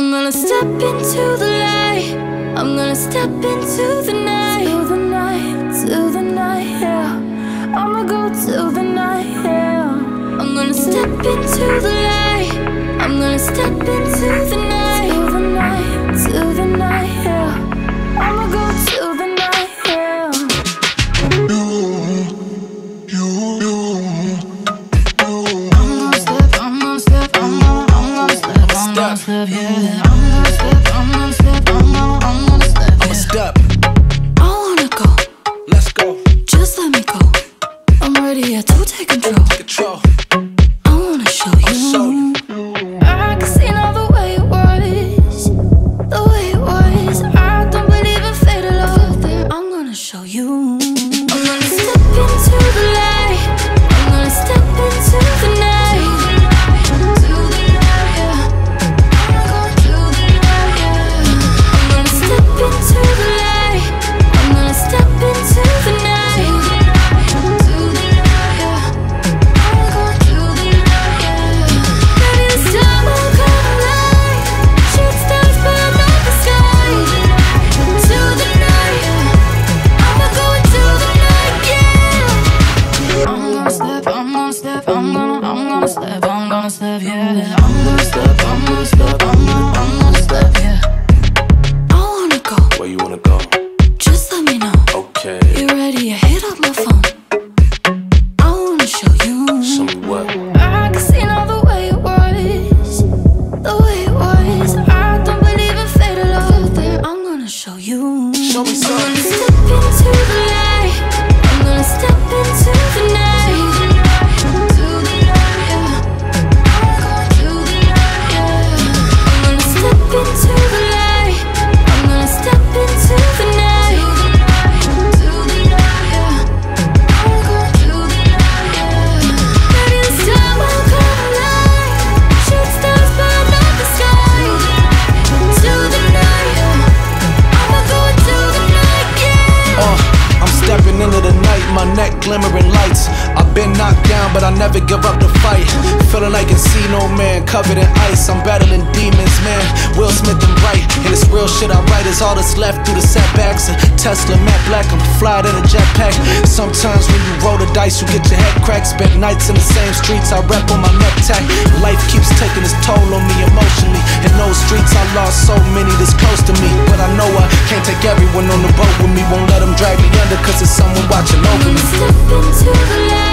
I'm gonna step into the light. I'm gonna step into the night. To the night, to the night, yeah. I'ma go to the night, yeah. I'm gonna step into the light. I'm gonna step into the night. Yeah, take control. control. I wanna show you. show you. I can see now the way it was, the way it was. I don't believe in fatal love. I'm gonna show you. I'm gonna step, yeah. I'm gonna step, I'm gonna step, glimmering lights. I've been knocked down, but I never give up the fight. Feeling like Encino Man, covered in ice. I'm battling demons, man. Will Smith and Bright, and this real shit I write is all that's left through the setbacks. A Tesla, matte black, I'm fly in a jetpack. Sometimes when you roll the dice, you get your head cracked. Spent nights in the same streets, I rep on my necktie. Life I everyone on the boat with me. Won't let them drag me under, cause there's someone watching over me. step into the light.